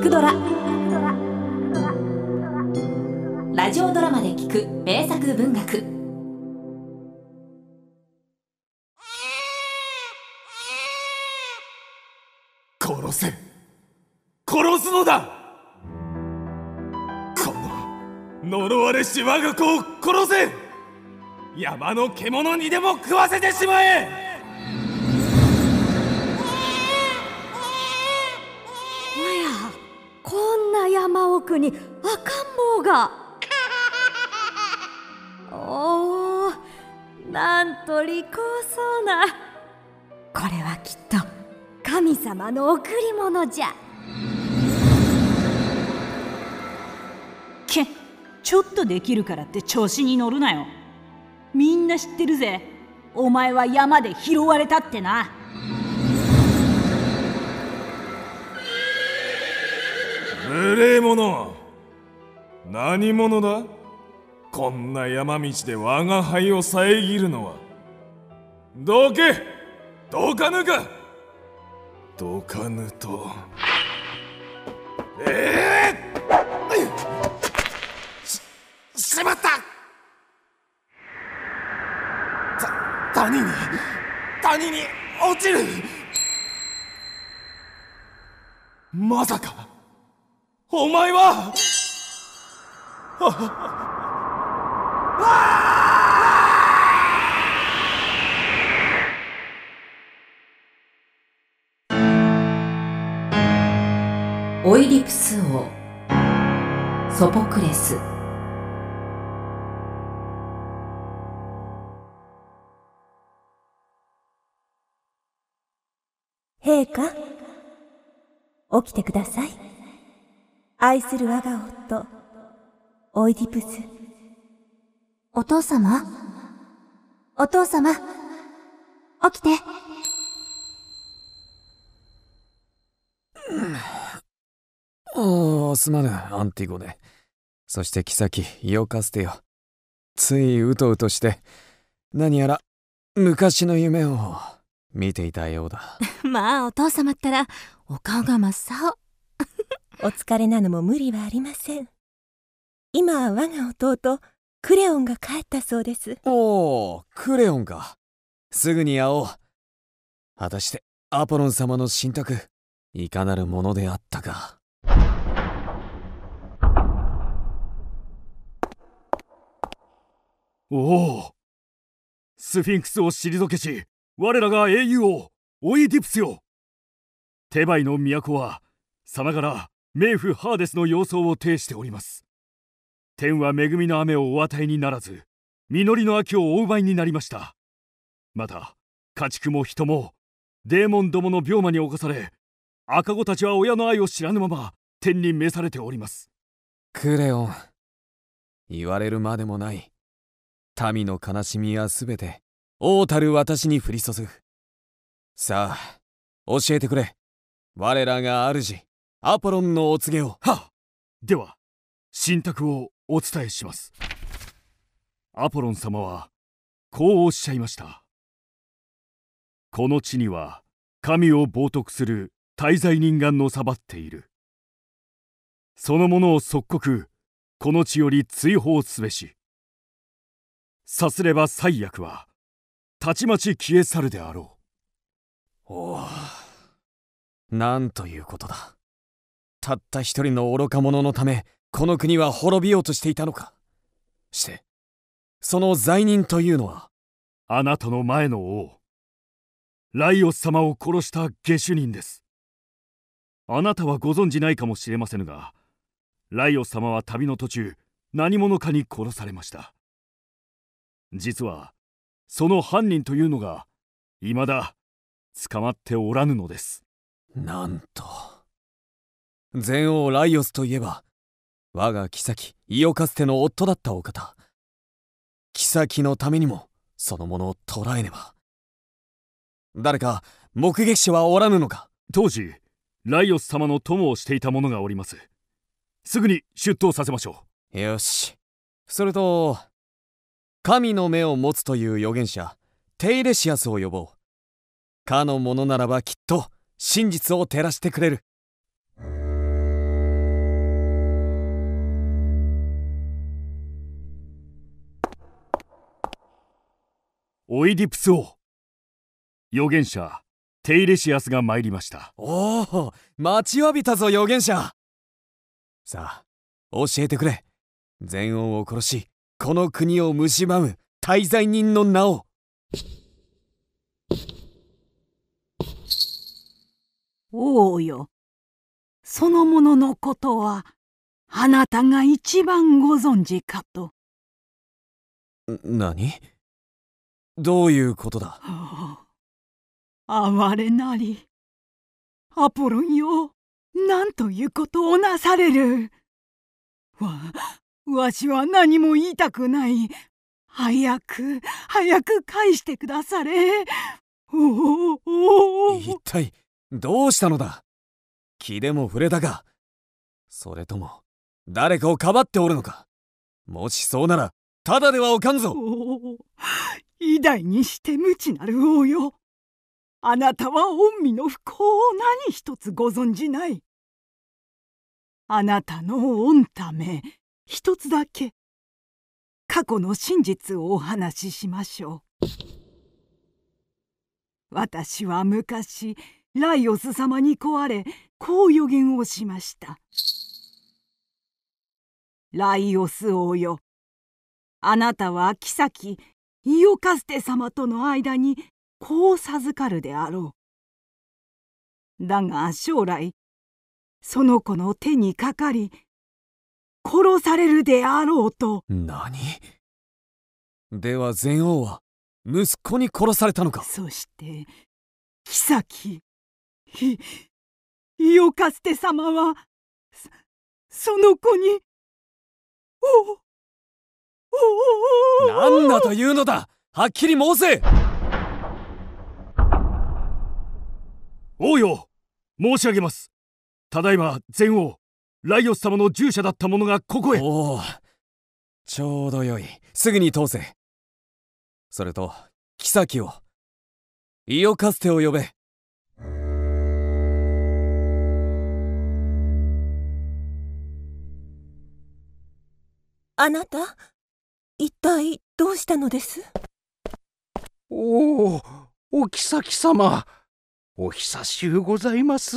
聞くドラ」ラジオドラマで聞く名作文学。殺せ。殺すのだ。この呪われし我が子を殺せ。山の獣にでも食わせてしまえ。奥に赤ん坊が。おおなんと利口そうな。これはきっと神様の贈り物じゃ。けちょっとできるからって調子に乗るなよ。みんな知ってるぜ。お前は山で拾われたってな。無礼者。何者だ？こんな山道で我が輩を遮るのは。どけ！どかぬか！どかぬと。ええししまった！た谷に谷に落ちる！まさか！お前はオイディプス王ソポクレス陛下、起きてください。愛する我が夫、オイディプス。お父様？お父様？起きておお、すまぬ、アンティゴネ。そして妃、イオカステよ。ついうとうとして、何やら昔の夢を見ていたようだ。まあお父様ったらお顔が真っ青お疲れなのも無理はありません。今は我が弟、クレオンが帰ったそうです。おお、クレオンか。すぐに会おう。果たして、アポロン様の信託、いかなるものであったか。おおスフィンクスを退けし我らが英雄王オイディプスよテバイの都はさながら冥府ハーデスの様相を呈しております天は恵みの雨をお与えにならず実りの秋をお奪いになりましたまた家畜も人もデーモンどもの病魔に侵され赤子たちは親の愛を知らぬまま天に召されておりますクレオン。言われるまでもない。民の悲しみはすべて、王たる私に降り注ぐ。さあ、教えてくれ。我らが主、アポロンのお告げを。はっでは信託をお伝えしますアポロン様はこうおっしゃいましたこの地には神を冒涜する大罪人がのさばっているそのものを即刻この地より追放すべしさすれば最悪はたちまち消え去るであろおお。なんということだ。たった一人の愚か者のため、この国は滅びようとしていたのか。して、その罪人というのは、うあなたの前の王ライオス様を殺した下手人ですあなたはご存じないかもしれませぬがライオス様は旅の途中何者かに殺されました実はその犯人というのが未だ捕まっておらぬのですなんと。前王ライオスといえば、我が妃、イオカステの夫だったお方。妃のためにも、そのものを捕らえねば。誰か、目撃者はおらぬのか？当時ライオス様の友をしていた者がおりますすぐに出頭させましょよし。それと、神の目を持つという預言者、テイレシアスを呼ぼう。かの者ならばきっと真実を照らしてくれる。オイディプス王預言者テイレシアスが参りました。おお待ちわびたぞ預言者。さあ教えてくれ。全王を殺しこの国を蝕む滞在人の名を。王よそのもののことはあなたが一番ご存知かと。何？どういうことだ、はあ、哀れなり。アポロンよなんということをなされる。わわしは何も言いたくない。早く早く返してくだされ。おお一体どうしたのだ？気でも触れたか。それとも誰かをかばっておるのか。もしそうならただではおかんぞ偉大にして無知なる王よ。あなたは御身の不幸を何一つご存じない。あなたの御ため一つだけ。過去の真実をお話ししましょう。私は昔ライオス様に請われこう予言をしました。ライオス王よあなたは妃イオカステ様との間に子を授かるであろう。だが将来その子の手にかかり殺されるであろうと。何？では禅王は息子に殺されたのか？そして妃イイオカステ様はその子にお何だというのだ。はっきり申せ。王よ申し上げます。ただいま前王ライオス様の従者だった者がここへ。おおちょうどよい。すぐに通せ。それと妃をイオカステを呼べ。あなた？一体どうしたのです？おおお妃様。お久しゅうございます。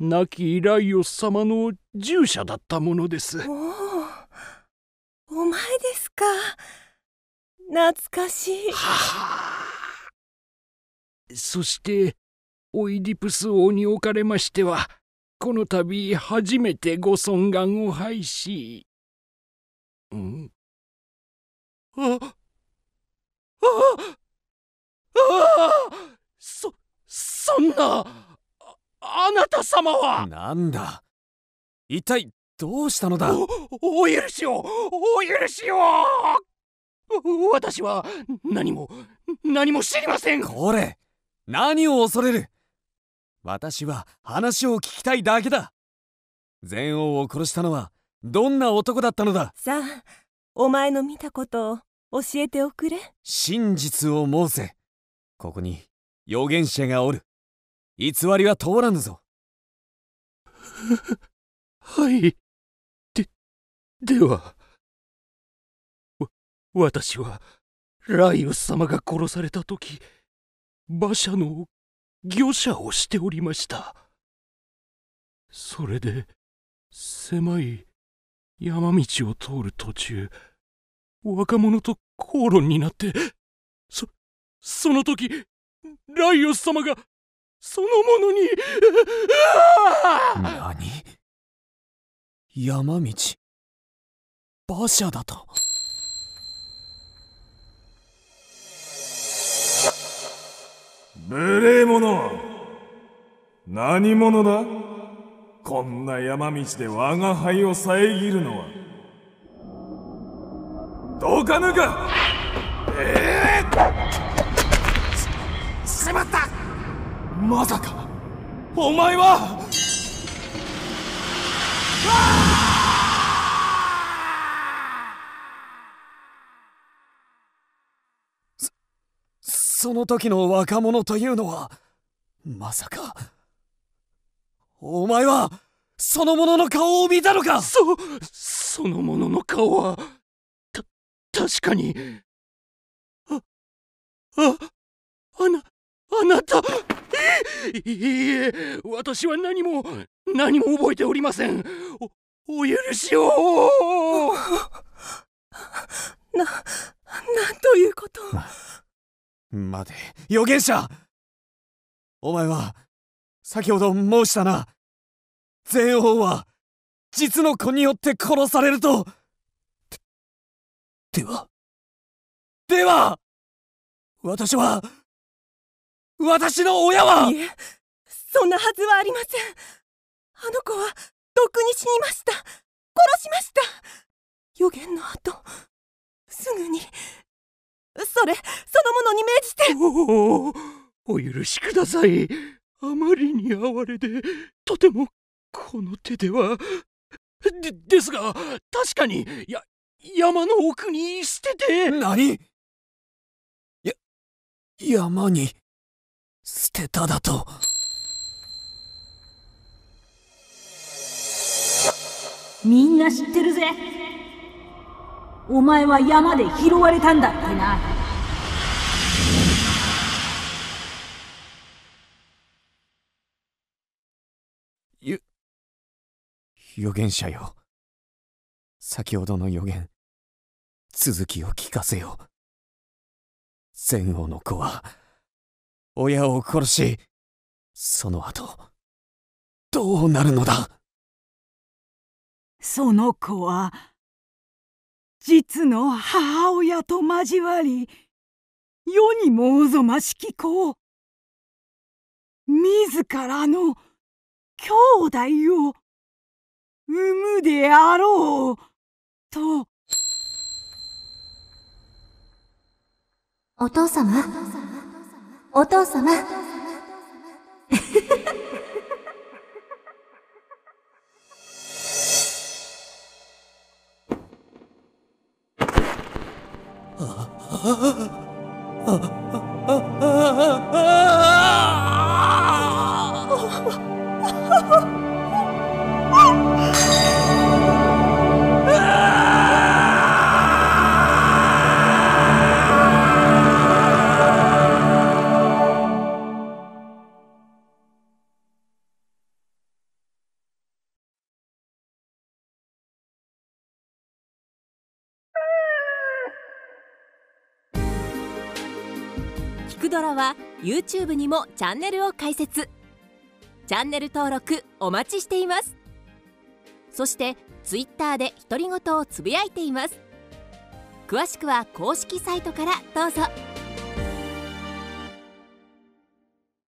亡きライオス様の従者だったものです。おおお前ですか。懐かしい。はあそしてオイディプス王におかれましてはこの度初めてご尊願を拝し。ん？あああそそんなああなた様は。なんだ？一体どうしたのだ？おお許しをお許しを。私は何も何も知りません。これ何を恐れる？私は話を聞きたいだけだ。禅王を殺したのはどんな男だったのだ？さあお前の見たことを教えておくれ。真実を申せ。ここに預言者がおる。偽りは通らぬぞ。はい。ででは。わ私はライオス様が殺された時馬車の業者をしておりました。それで狭い山道を通る途中若者と口論になってそその時ライオス様がそのものに何？山道。馬車だと。無礼者。何者だ？こんな山道で我が輩を遮るのはどうかぬか？ええー、ししまったまさかお前はそその時の若者というのはまさかお前はその者の顔を見たのかそその者の顔は確かにああ、あな、あなた、いいえ、私は何も、何も覚えておりません。お、お許しをな、なんということ待て、預言者お前は、先ほど申したな。全王は、実の子によって殺されると。では、では、私は、私の親はいえ、そんなはずはありません。あの子は、毒に死にました。殺しました。予言の後、すぐに、それ、そのものに命じて。おお、お許しください。あまりに哀れで、とても、この手では。で、ですが、確かに、や、山の奥に捨てて。何？や、山に。捨てただと。みんな知ってるぜ。お前は山で拾われたんだってな。ゆ預言者よ。先ほどの予言続きを聞かせよう前王の子は親を殺し、その後、どうなるのだ？その子は、実の母親と交わり、世にもおぞましき子を、自らの兄弟を産むであろう、と。お父様？お父様？くドラは YouTube にもチャンネルを開設。チャンネル登録お待ちしています。そして Twitter で独り言をつぶやいています。詳しくは公式サイトからどうぞ。